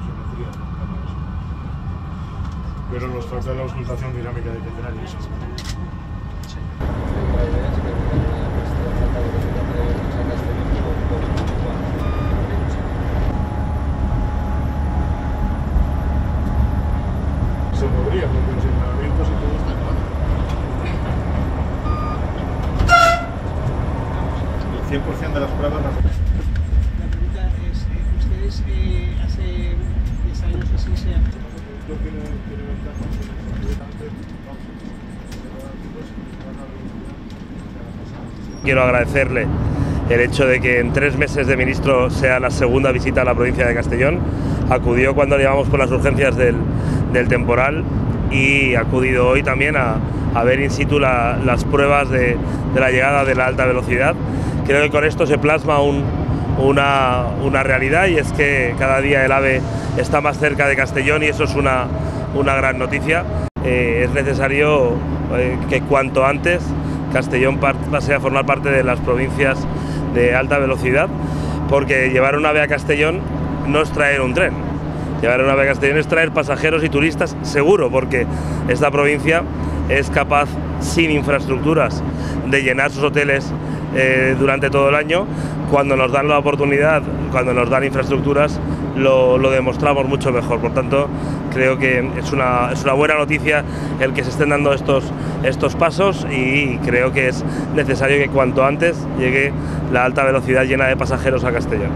pertenecería Pero nos falta la auscultación dinámica de catenarias. Sí. Se podría, porque los entrenamientos y todo está en El 100% de las pruebas las... La pregunta es, ¿ustedes... Quiero agradecerle el hecho de que en tres meses de ministro sea la segunda visita a la provincia de Castellón. Acudió cuando le llevamos por las urgencias del, del temporal y ha acudido hoy también a, a ver in situ la- las pruebas de, de la llegada de la alta velocidad. Creo que con esto se plasma un- una, una realidad y es que cada día el AVE está más cerca de Castellón y eso es una, una gran noticia. Eh, es necesario eh, que cuanto antes Castellón pase a formar parte de las provincias de alta velocidad, porque llevar un ave a Castellón no es traer un tren. Llevar un ave a Castellón es traer pasajeros y turistas seguro, porque esta provincia es capaz, sin infraestructuras, de llenar sus hoteles eh, durante todo el año. Cuando nos dan la oportunidad, cuando nos dan infraestructuras, lo, demostramos mucho mejor. Por tanto, creo que es una, es una buena noticia el que se estén dando estos, estos pasos y creo que es necesario que cuanto antes llegue la alta velocidad llena de pasajeros a Castellón.